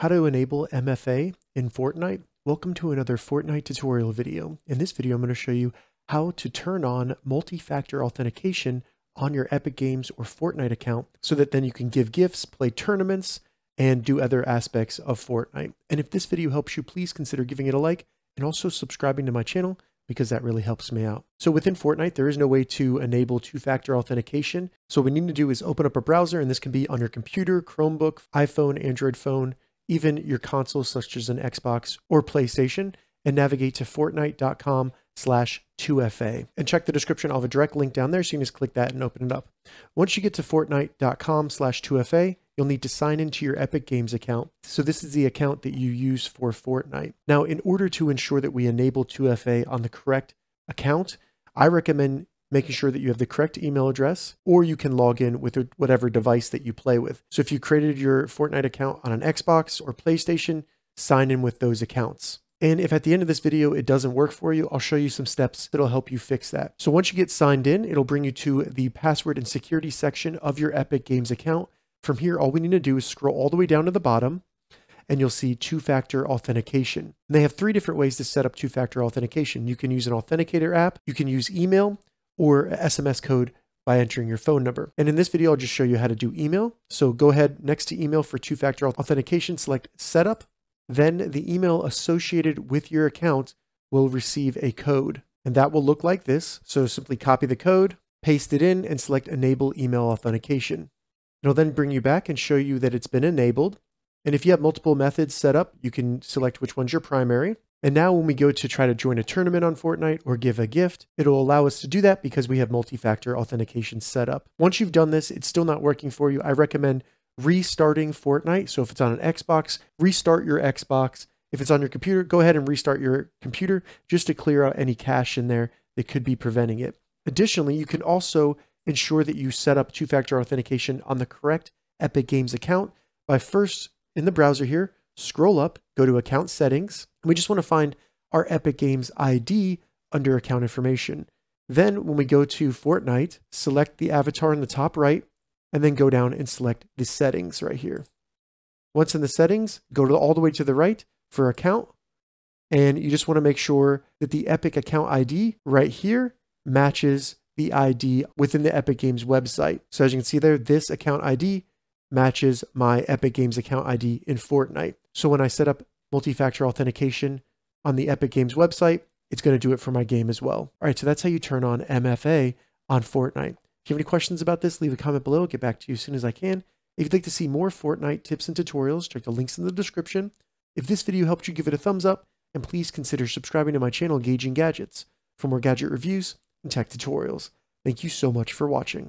How to enable MFA in Fortnite. Welcome to another Fortnite tutorial video. In this video, I'm going to show you how to turn on multi-factor authentication on your Epic Games or Fortnite account so that then you can give gifts, play tournaments, and do other aspects of Fortnite. And if this video helps you, please consider giving it a like and also subscribing to my channel because that really helps me out. So within Fortnite, there is no way to enable two-factor authentication. So what we need to do is open up a browser, and this can be on your computer, Chromebook, iPhone, Android phone, even your consoles such as an Xbox or PlayStation, and navigate to fortnite.com slash 2FA. And check the description. I'll have a direct link down there, so you can just click that and open it up. Once you get to fortnite.com slash 2FA, you'll need to sign into your Epic Games account. So this is the account that you use for Fortnite. Now, in order to ensure that we enable 2FA on the correct account, I recommend making sure that you have the correct email address, or you can log in with whatever device that you play with. So if you created your Fortnite account on an Xbox or PlayStation, sign in with those accounts. And if at the end of this video it doesn't work for you, I'll show you some steps that'll help you fix that. So once you get signed in, it'll bring you to the password and security section of your Epic Games account. From here, all we need to do is scroll all the way down to the bottom and you'll see two-factor authentication. And they have three different ways to set up two-factor authentication. You can use an authenticator app, you can use email, or SMS code by entering your phone number. And in this video, I'll just show you how to do email. So go ahead next to email for two-factor authentication, select setup. Then the email associated with your account will receive a code and that will look like this. So simply copy the code, paste it in and select enable email authentication. It'll then bring you back and show you that it's been enabled. And if you have multiple methods set up, you can select which one's your primary. And now when we go to try to join a tournament on Fortnite or give a gift, it'll allow us to do that because we have multi-factor authentication set up. Once you've done this, it's still not working for you. I recommend restarting Fortnite. So if it's on an Xbox, restart your Xbox. If it's on your computer, go ahead and restart your computer just to clear out any cache in there that could be preventing it. Additionally, you can also ensure that you set up two-factor authentication on the correct Epic Games account by first in the browser here, scroll up, go to account settings. And we just want to find our Epic Games ID under account information. Then when we go to Fortnite, select the avatar in the top right, and then go down and select the settings right here. Once in the settings, go to all the way to the right for account, and you just want to make sure that the Epic account ID right here matches the ID within the Epic Games website. So as you can see there, this account ID matches my Epic Games account ID in Fortnite. So when I set up multi-factor authentication on the Epic Games website, it's going to do it for my game as well. All right, so that's how you turn on MFA on Fortnite. If you have any questions about this, leave a comment below. I'll get back to you as soon as I can. If you'd like to see more Fortnite tips and tutorials, check the links in the description. If this video helped you, give it a thumbs up, and please consider subscribing to my channel, Gauging Gadgets, for more gadget reviews and tech tutorials. Thank you so much for watching.